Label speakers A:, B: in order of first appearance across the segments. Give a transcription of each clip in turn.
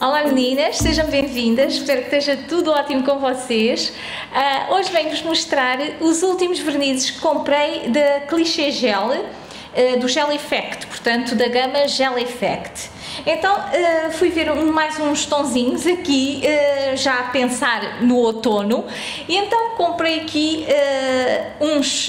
A: Olá meninas, sejam bem-vindas, espero que esteja tudo ótimo com vocês. Uh, hoje venho-vos mostrar os últimos vernizes que comprei da Cliché Gel, uh, do Gel Effect, portanto da gama Gel Effect. Então uh, fui ver mais uns tonzinhos aqui, uh, já a pensar no outono, e então comprei aqui uh, uns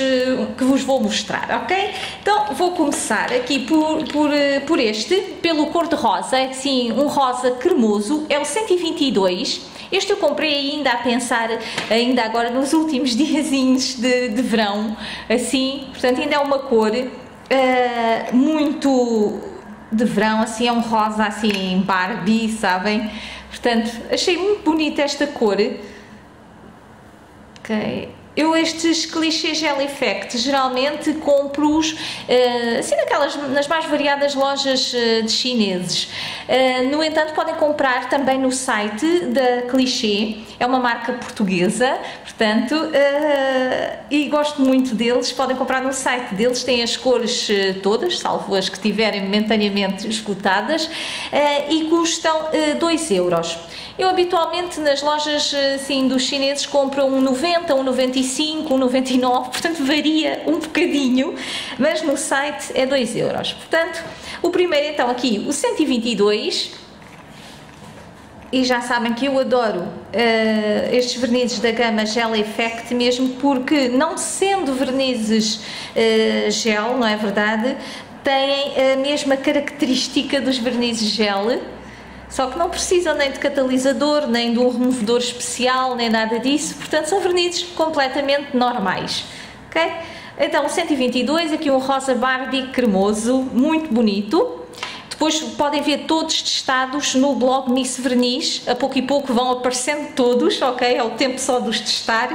A: que vos vou mostrar, ok? Então vou começar aqui por, por, por este, pelo cor-de-rosa, assim, um rosa cremoso, é o 122. Este eu comprei ainda a pensar, ainda agora nos últimos diazinhos de, de verão, assim, portanto ainda é uma cor uh, muito de verão, assim é um rosa assim Barbie, sabem? Portanto, achei muito bonita esta cor. Ok. Eu estes clichês Gel Effect geralmente compro-os uh, assim naquelas, nas mais variadas lojas uh, de chineses. Uh, no entanto, podem comprar também no site da Clichê, é uma marca portuguesa, portanto, e gosto muito deles. Podem comprar no site deles, têm as cores todas, salvo as que tiverem momentaneamente esgotadas, e custam 2 euros. Eu habitualmente nas lojas assim, dos chineses compro um 90, um 95, um 99, portanto varia um bocadinho, mas no site é 2 euros. Portanto, o primeiro então aqui, o 122, e já sabem que eu adoro uh, estes vernizes da gama Gel Effect mesmo porque não sendo vernizes uh, gel, não é verdade, têm a mesma característica dos vernizes gel só que não precisam nem de catalisador, nem de um removedor especial, nem nada disso, portanto são vernizes completamente normais. Ok? Então 122, aqui um rosa Barbie cremoso, muito bonito. Depois podem ver todos testados no blog Miss Verniz, a pouco e pouco vão aparecendo todos, ok? É o tempo só dos testar.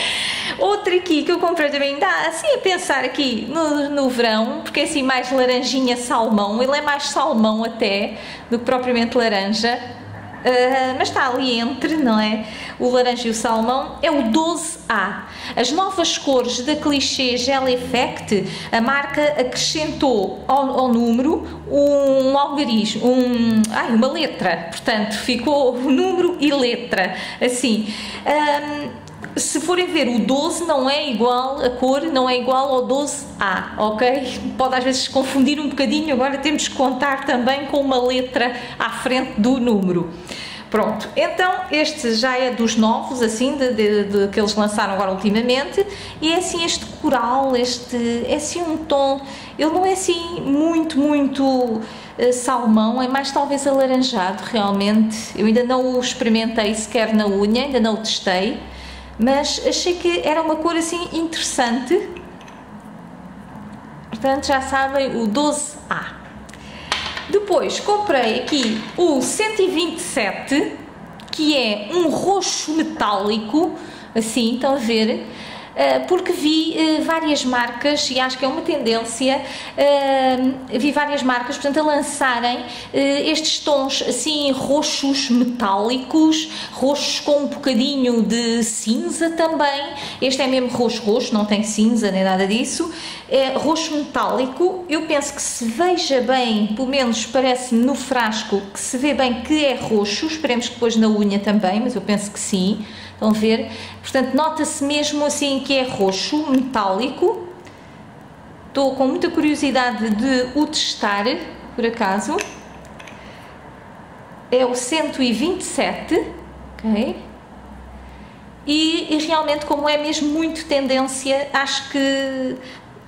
A: Outro aqui que eu comprei também dá assim a pensar aqui no, no verão, porque é assim mais laranjinha salmão, ele é mais salmão até do que propriamente laranja Uh, mas está ali entre, não é? O laranja e o salmão, é o 12A. As novas cores da clichê Gel Effect, a marca acrescentou ao, ao número um algarismo, um, ai, uma letra, portanto ficou número e letra, assim. Um, se forem ver, o 12 não é igual, a cor não é igual ao 12A, ok? Pode às vezes confundir um bocadinho, agora temos que contar também com uma letra à frente do número. Pronto, então este já é dos novos, assim, de, de, de, que eles lançaram agora ultimamente, e é assim este coral, este, é assim um tom, ele não é assim muito, muito uh, salmão, é mais talvez alaranjado realmente, eu ainda não o experimentei sequer na unha, ainda não o testei, mas achei que era uma cor assim interessante. Portanto, já sabem, o 12A. Depois comprei aqui o 127, que é um roxo metálico, assim, estão a ver? Eh, porque vi eh, várias marcas e acho que é uma tendência, eh, vi várias marcas, portanto, a lançarem estes tons assim roxos metálicos, roxos com um bocadinho de cinza também. Este é mesmo roxo roxo, não tem cinza nem nada disso. É roxo metálico. Eu penso que se veja bem, pelo menos parece-me no frasco que se vê bem que é roxo. Esperemos que depois na unha também, mas eu penso que sim. Estão a ver? Portanto, nota-se mesmo assim que é roxo, metálico. Estou com muita curiosidade de o testar, por acaso. É o 127, ok? E, e, realmente, como é mesmo muito tendência, acho que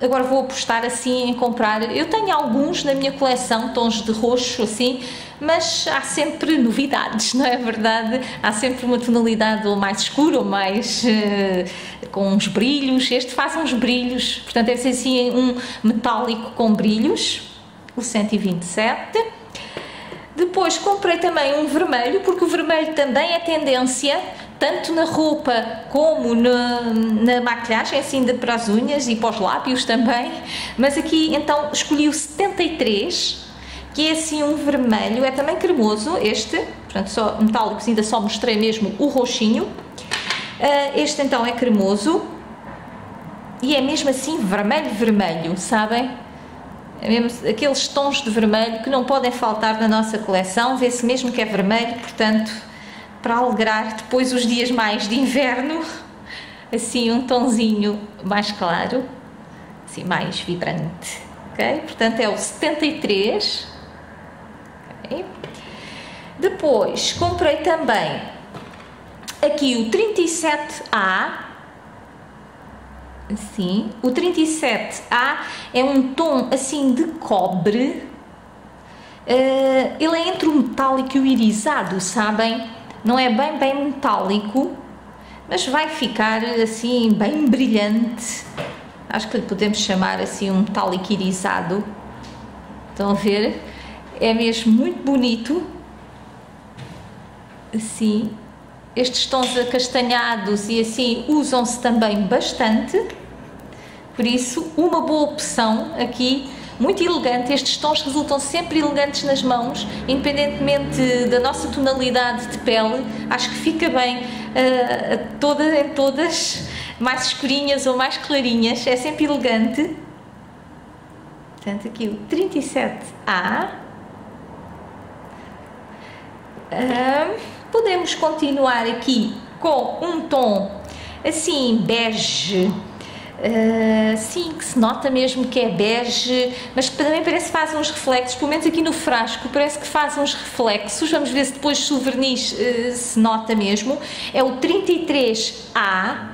A: agora vou apostar assim em comprar. Eu tenho alguns na minha coleção, tons de roxo assim, mas há sempre novidades, não é verdade? Há sempre uma tonalidade ou mais escura ou mais uh, com uns brilhos. Este faz uns brilhos, portanto deve ser assim um metálico com brilhos, o 127. Depois comprei também um vermelho, porque o vermelho também é tendência tanto na roupa como na, na maquilhagem, assim de, para as unhas e para os lábios também. Mas aqui então escolhi o 73, que é assim um vermelho, é também cremoso este, portanto só metálicos, ainda só mostrei mesmo o roxinho. Uh, este então é cremoso e é mesmo assim vermelho vermelho, sabem? É aqueles tons de vermelho que não podem faltar na nossa coleção, vê-se mesmo que é vermelho, portanto, para alegrar depois os dias mais de inverno, assim um tonzinho mais claro, assim mais vibrante, ok? Portanto é o 73, okay? Depois comprei também aqui o 37A, assim, o 37A é um tom assim de cobre, uh, ele é entre o metálico e o irisado, sabem? Não é bem bem metálico, mas vai ficar assim bem brilhante. Acho que lhe podemos chamar assim um metálico irisado. Estão a ver? É mesmo muito bonito. Assim, estes tons acastanhados e assim usam-se também bastante. Por isso, uma boa opção aqui muito elegante. Estes tons resultam sempre elegantes nas mãos, independentemente da nossa tonalidade de pele. Acho que fica bem uh, toda, em todas, mais escurinhas ou mais clarinhas. É sempre elegante. Portanto, aqui o 37A. Uh, podemos continuar aqui com um tom assim bege Uh, sim, que se nota mesmo que é bege, mas também parece que faz uns reflexos, pelo menos aqui no frasco, parece que faz uns reflexos. Vamos ver se depois se o verniz uh, se nota mesmo. É o 33A.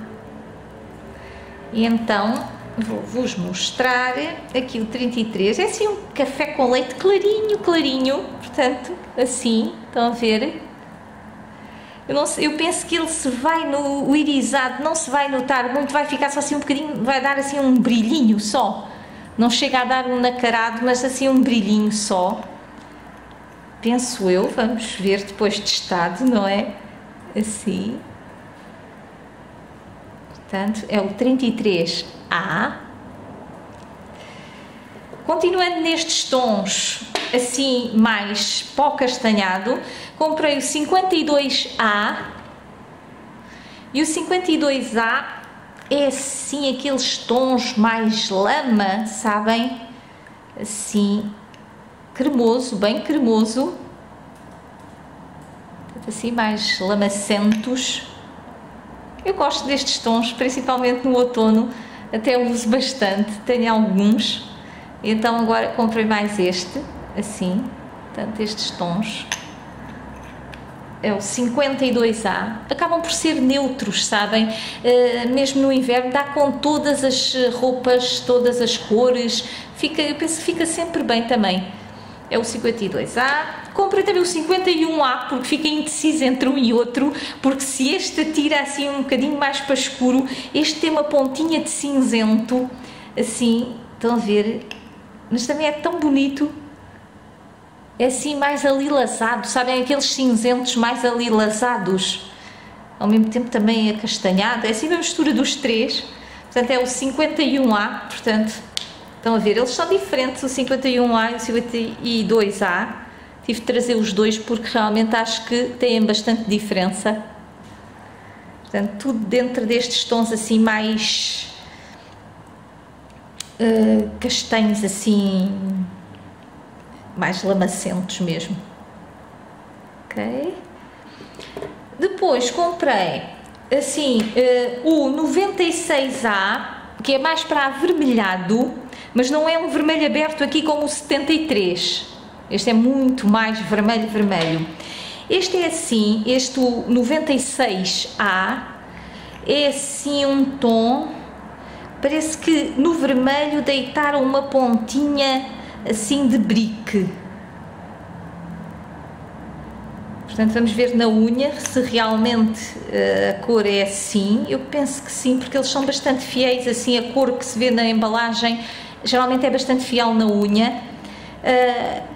A: E então vou-vos mostrar aqui o 33. É assim um café com leite clarinho, clarinho, portanto, assim, estão a ver? Eu, não, eu penso que ele se vai no o irisado, não se vai notar muito, vai ficar só assim um bocadinho, vai dar assim um brilhinho só. Não chega a dar um nacarado, mas assim um brilhinho só. Penso eu, vamos ver depois testado, não é? Assim. Portanto, é o 33A. Continuando nestes tons assim mais pó castanhado, comprei o 52A e o 52A é assim aqueles tons mais lama, sabem? Assim, cremoso, bem cremoso, assim mais lamacentos. Eu gosto destes tons, principalmente no outono, até uso bastante, tenho alguns. Então agora comprei mais este, assim, portanto estes tons é o 52A, acabam por ser neutros, sabem? Uh, mesmo no inverno, dá com todas as roupas, todas as cores, fica, eu penso que fica sempre bem também. É o 52A. Comprei também o 51A, porque fica indeciso entre um e outro, porque se este tira assim um bocadinho mais para escuro, este tem uma pontinha de cinzento, assim, estão a ver? Mas também é tão bonito assim mais alilazado, sabem? Aqueles cinzentos mais alilazados, ao mesmo tempo também acastanhado, é assim uma mistura dos três, portanto é o 51A, portanto, estão a ver, eles são diferentes, o 51A e o 52A, tive de trazer os dois porque realmente acho que têm bastante diferença, portanto tudo dentro destes tons assim mais uh, castanhos assim mais lamacentos mesmo. Ok? Depois comprei assim uh, o 96A, que é mais para avermelhado, mas não é um vermelho aberto aqui como o 73. Este é muito mais vermelho vermelho. Este é assim, este 96A é assim um tom, parece que no vermelho deitaram uma pontinha assim de brique. Portanto, vamos ver na unha se realmente uh, a cor é assim. Eu penso que sim, porque eles são bastante fiéis, assim, a cor que se vê na embalagem geralmente é bastante fiel na unha. Uh,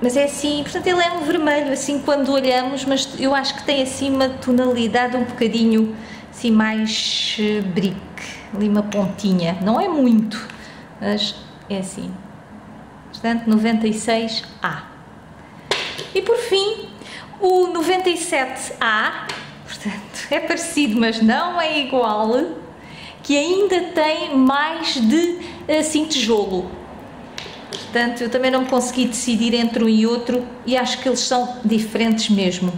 A: mas é assim, portanto, ele é um vermelho, assim, quando olhamos, mas eu acho que tem assim uma tonalidade um bocadinho assim mais uh, brique, ali uma pontinha. Não é muito, mas é assim portanto 96A. E por fim, o 97A, portanto é parecido, mas não é igual, que ainda tem mais de assim tijolo. portanto eu também não consegui decidir entre um e outro e acho que eles são diferentes mesmo.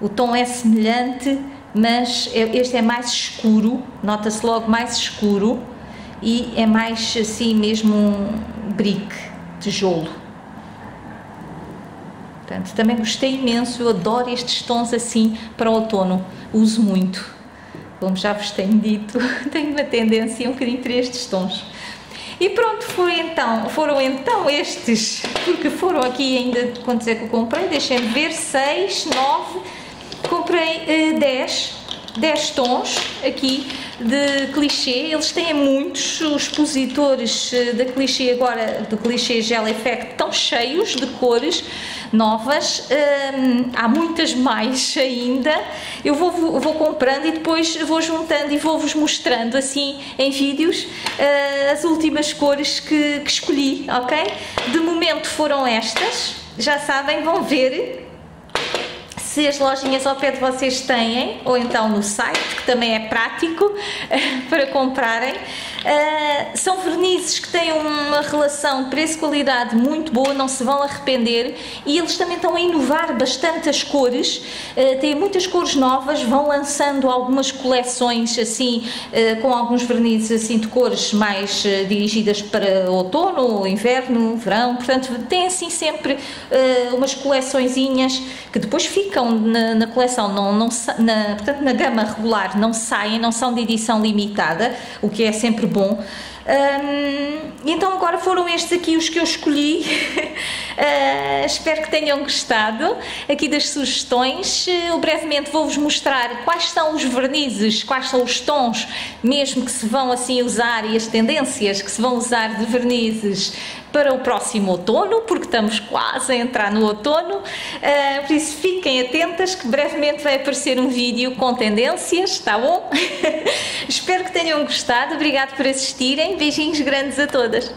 A: O tom é semelhante, mas é, este é mais escuro, nota-se logo mais escuro e é mais assim mesmo um brick, tijolo. Portanto, também gostei imenso, eu adoro estes tons assim para o outono, uso muito. Como já vos tenho dito, tenho uma tendência um bocadinho para estes tons. E pronto, foi então, foram então estes, porque foram aqui ainda, quantos é que eu comprei? Deixem-me ver, 6, 9, comprei uh, 10, 10 tons aqui de clichê, eles têm muitos, os expositores eh, da clichê agora, do clichê Gel Effect, estão cheios de cores novas, há muitas mais ainda, eu vou, vou comprando e depois vou juntando e vou-vos mostrando assim em vídeos uh, as últimas cores que, que escolhi, ok? De momento foram estas, já sabem, vão ver se as lojinhas ao pé de vocês têm, ou então no site, que também é prático para comprarem. Uh, são vernizes que têm uma relação preço-qualidade muito boa, não se vão arrepender e eles também estão a inovar bastante as cores, uh, têm muitas cores novas, vão lançando algumas coleções assim, uh, com alguns vernizes assim de cores mais dirigidas para outono, inverno, verão, portanto tem assim sempre umas coleçõezinhas que depois ficam na, na coleção, não, não, na, portanto na gama regular. Não saem, não são de edição limitada, o que é sempre bom. Um, então agora foram estes aqui os que eu escolhi. uh, espero que tenham gostado aqui das sugestões. Eu brevemente vou-vos mostrar quais são os vernizes, quais são os tons mesmo que se vão assim usar e as tendências que se vão usar de vernizes para o próximo outono, porque estamos quase a entrar no outono, uh, por isso fiquem atentas que brevemente vai aparecer um vídeo com tendências, está bom? Espero que tenham gostado, obrigado por assistirem, beijinhos grandes a todas!